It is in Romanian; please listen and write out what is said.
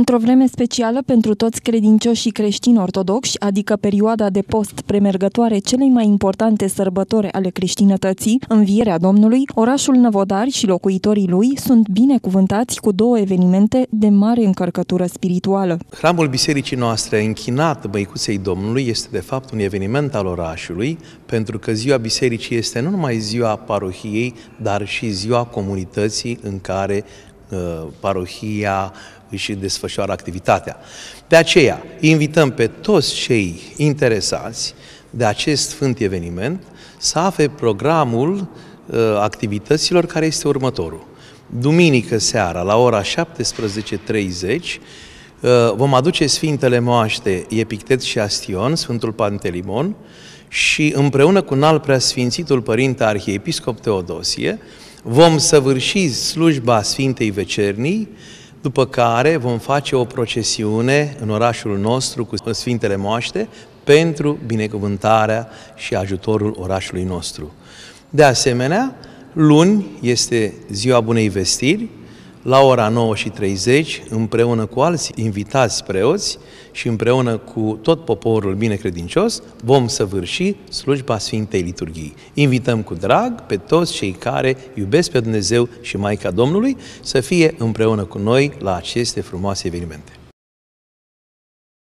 Într-o vreme specială pentru toți credincioșii creștini ortodoxi, adică perioada de post premergătoare celei mai importante sărbători ale creștinătății, învierea Domnului, orașul Năvodari și locuitorii lui sunt binecuvântați cu două evenimente de mare încărcătură spirituală. Hramul bisericii noastre, închinat Băicuței Domnului, este de fapt un eveniment al orașului, pentru că ziua bisericii este nu numai ziua parohiei, dar și ziua comunității în care uh, parohia își desfășoară activitatea. De aceea, invităm pe toți cei interesați de acest sfânt eveniment să afle programul uh, activităților care este următorul. Duminică seara, la ora 17.30, uh, vom aduce Sfintele Moaște Epictet și Astion, Sfântul Pantelimon, și împreună cu înalt preasfințitul Părinte Arhiepiscop Teodosie, vom săvârși slujba Sfintei Vecernii, după care vom face o procesiune în orașul nostru cu Sfintele Moaște pentru binecuvântarea și ajutorul orașului nostru. De asemenea, luni este ziua Bunei Vestiri, la ora 9 și 30, împreună cu alți invitați preoți și împreună cu tot poporul binecredincios, vom săvârși slujba Sfintei Liturghii. Invităm cu drag pe toți cei care iubesc pe Dumnezeu și Maica Domnului să fie împreună cu noi la aceste frumoase evenimente.